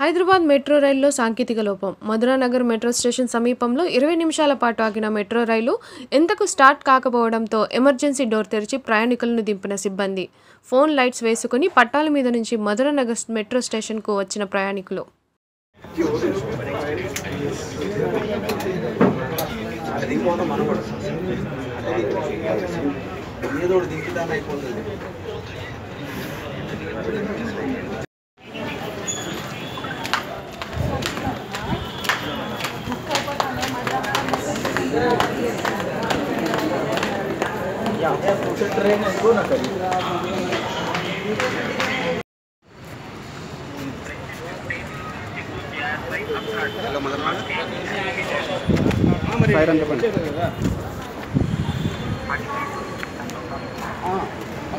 Hyderabad metro రైల్లో సాంకేతిక లోపం. మధురానగర్ మెట్రో స్టేషన్ సమీపంలో ఇరవై నిమిషాల పాటు ఆగిన మెట్రో రైలు ఎంతకు స్టార్ట్ కాకపోవడంతో ఎమర్జెన్సీ డోర్ తెరిచి ప్రయాణికులను దింపిన సిబ్బంది. ఫోన్ లైట్స్ వేసుకుని పట్టాల మీద నుంచి మధురానగర్ మెట్రో స్టేషన్కు వచ్చిన ప్రయాణికులు. ఏదో ट्रेन है इसको ना करिए హలో మదన్ ఫైర్ అని చెప్పండి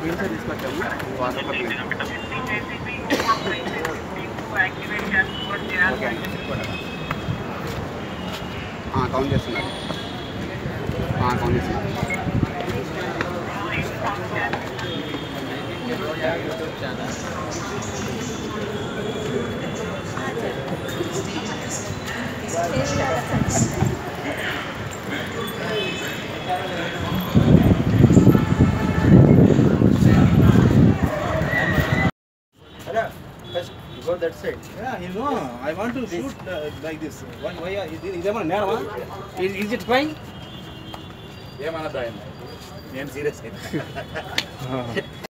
వీడియో తీసుకొచ్చాము వాటర్ కౌంట్ చేస్తున్నారు पाँच होने से go that side. Yeah, you know, I want to shoot uh, like this. Why, why, is, is, is it fine? Is it fine ఏమన్నదా నేను సీరియస్